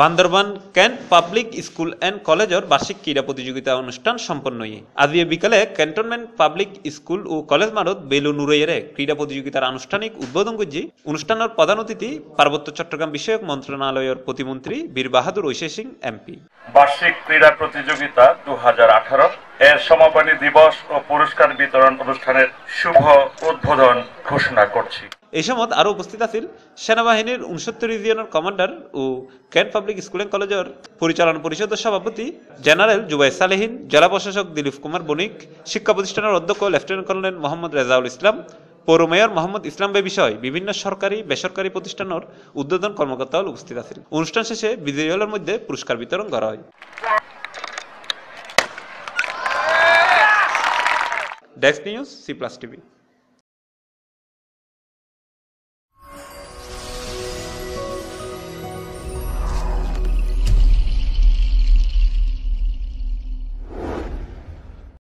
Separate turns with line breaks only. Bandarban cant public school and কলেজের বার্ষিক ক্রীড়া প্রতিযোগিতা অনুষ্ঠান সম্পন্ন হয়ে আজি বিকালে ক্যান্টনমেন্ট পাবলিক স্কুল ও কলেজ মারত বেলু নুরাইয়েরে ক্রীড়া প্রতিযোগিতার আনুষ্ঠানিক উদ্বোধন করছি অনুষ্ঠানের প্রধান অতিথি পার্বত্য চট্টগ্রাম বিষয়ক মন্ত্রণালয়ের প্রতিমন্ত্রী বীর বাহাদুর ঐশী সিং এমপি
বার্ষিক ক্রীড়া প্রতিযোগিতা দু এর সমাপনী দিবস ও পুরস্কার বিতরণ অনুষ্ঠানের শুভ উদ্বোধন
ঘোষণা করছি এই সময় আরো উপস্থিত আছেন সেনাবাহিনীর উনসত্তর ইউনিয়নের কমান্ডার ও ক্যান্ট পাবলিক স্কুল অ্যান্ড কলেজের পরিচালনা পরিষদের সভাপতি জেনারেল জুবাই সালেহিন জেলা প্রশাসক দিলীপ কুমার বণিক শিক্ষা প্রতিষ্ঠানের অধ্যক্ষ লেফটেন্যান্ট কর্নেল মোহাম্মদ রেজাউল ইসলাম পৌর মেয়র মোহাম্মদ ইসলাম বে বিষয় বিভিন্ন সরকারি বেসরকারি প্রতিষ্ঠানের উদ্বোধন কর্মকর্তাও উপস্থিত আছেন অনুষ্ঠান শেষে বিজয়ী হলের মধ্যে পুরস্কার বিতরণ করা হয় desk news C plus TV